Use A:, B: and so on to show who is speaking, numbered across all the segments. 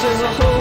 A: says a whole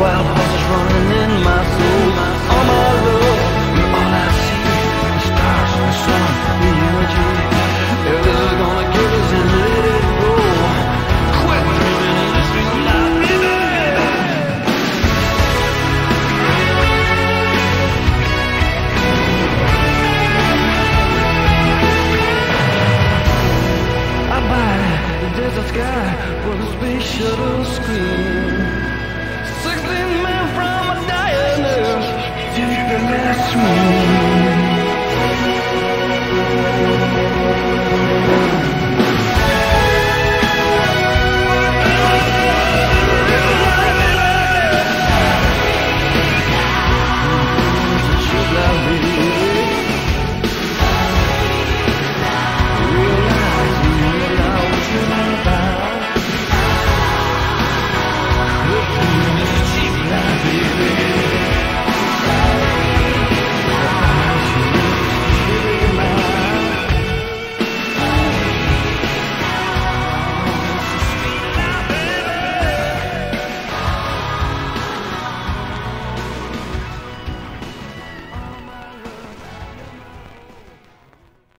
A: wild horses running in my soul All my love, all I see The stars and the sun, the energy If gonna give us and let it go. Quit dreaming and let's feel alive, baby. Abide, the desert sky with a space shuttle screen.